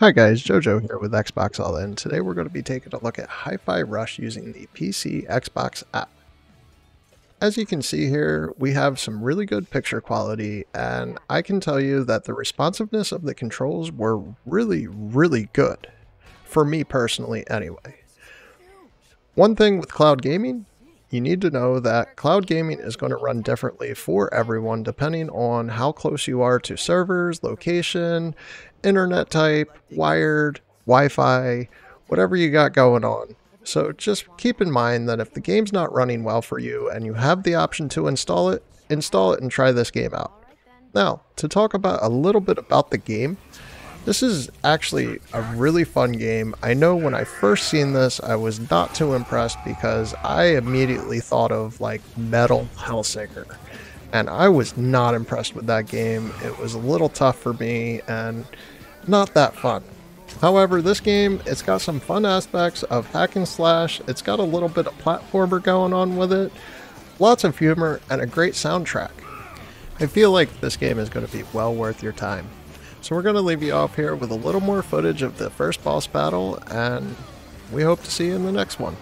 Hi guys, Jojo here with Xbox All In. Today we're going to be taking a look at Hi-Fi Rush using the PC Xbox app. As you can see here, we have some really good picture quality and I can tell you that the responsiveness of the controls were really, really good. For me personally anyway. One thing with cloud gaming, you need to know that cloud gaming is going to run differently for everyone depending on how close you are to servers, location, internet type, wired, Wi Fi, whatever you got going on. So just keep in mind that if the game's not running well for you and you have the option to install it, install it and try this game out. Now, to talk about a little bit about the game, this is actually a really fun game. I know when I first seen this, I was not too impressed because I immediately thought of like Metal Hellsinger. And I was not impressed with that game. It was a little tough for me and not that fun. However, this game, it's got some fun aspects of hack and slash. It's got a little bit of platformer going on with it. Lots of humor and a great soundtrack. I feel like this game is going to be well worth your time. So we're going to leave you off here with a little more footage of the first boss battle, and we hope to see you in the next one.